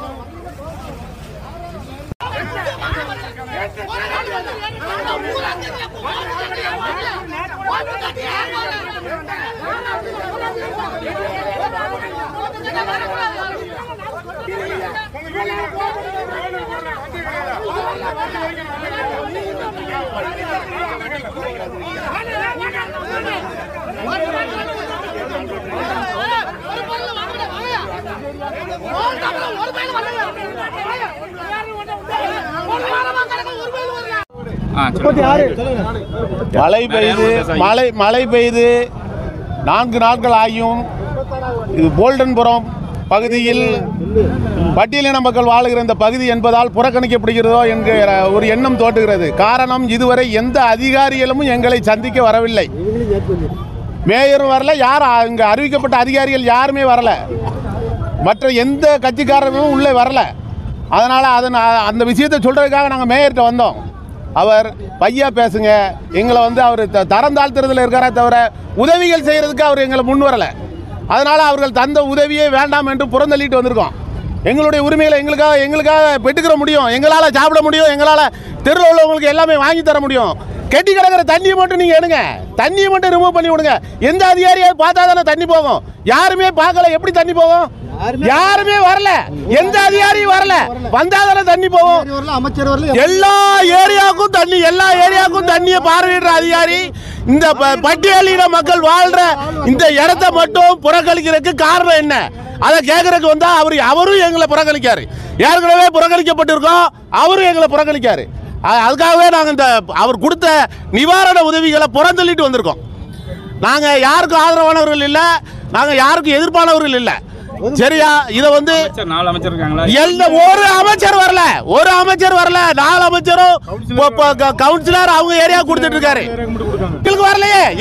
ஆ மழை பெய்து மழை மழை பெய்து நான்கு நாட்கள் ஆகியும் இது போல்டன்புரம் பகுதியில் பட்டியலின மக்கள் வாழுகிற இந்த பகுதி என்பதால் புறக்கணிக்கப்படுகிறதோ என்கிற ஒரு எண்ணம் தோன்றுகிறது காரணம் இதுவரை எந்த அதிகாரிகளும் எங்களை சந்திக்க வரவில்லை. மேயரும் வரல யார் இங்கே அறிவிக்கப்பட்ட அதிகாரிகள் யாருமே வரல. மற்ற எந்த கட்சிக்காரர்களும் உள்ளே வரல. அதனால் அதன் அந்த விஷயத்தை சொல்கிறதுக்காக நாங்கள் மேயர்கிட்ட வந்தோம். அவர் பையா பேசுங்க. எங்களை வந்து அவர் த- தரம் தாழ்த்துறதுல இருக்காரே தவிர உதவிகள் செய்கிறதுக்கு அவர் எங்களை முன் வரலை. அதனால் அவர்கள் தந்த உதவியே வேண்டாம் என்று புறந்தள்ளிட்டு வந்திருக்கோம். எங்களுடைய உரிமைகளை எங்களுக்காக எங்களுக்காக பெற்றுக்கிற முடியும். எங்களால் சாப்பிட முடியும். எங்களால் தெருவில் உள்ளவங்களுக்கு எல்லாமே வாங்கி தர முடியும். கெட்டி கிடக்கிற தண்ணியை மட்டும் நீங்கள் எடுங்க. தண்ணியை மட்டும் ரிமூவ் பண்ணி விடுங்க. எந்த அதிகாரியாவது பார்த்தா தானே தண்ணி போகும். யாருமே பார்க்கல. எப்படி தண்ணி போகும்? யாருமே வரல. எந்த அதிகாரியும் வரல. வந்தா தானே தண்ணி போகும். அமைச்சர் எல்லா ஏரியாவுக்கும் தண்ணி எல்லா ஏரியாவுக்கும் தண்ணியை பார்வையிடுற அதிகாரி இந்த பட்டியலின மக்கள் வாழ்ற இந்த இடத்த மட்டும் புறக்கணிக்கிறதுக்கு காரணம் என்ன? அதை கேட்கறதுக்கு வந்தா அவர் அவரும் எங்களை புறக்கணிக்காரு. ஏற்கனவே புறக்கணிக்கப்பட்டிருக்கோம். அவரும் எங்களை புறக்கணிக்காரு. அதுக்காகவே நாங்கள் இந்த அவர் கொடுத்த நிவாரண உதவிகளை புறந்தள்ளிட்டு வந்திருக்கோம். நாங்கள் யாருக்கும் ஆதரவானவர்கள் இல்லை. நாங்கள் யாருக்கும் எதிர்ப்பானவர்கள் இல்லை. சரியா? இதை வந்து எந்த ஒரு அமைச்சர் வரல. ஒரு அமைச்சர் வரல. நாலு அமைச்சரும் கவுன்சிலர் அவங்க ஏரியா கொடுத்துட்டு இருக்காரு. வரலையே.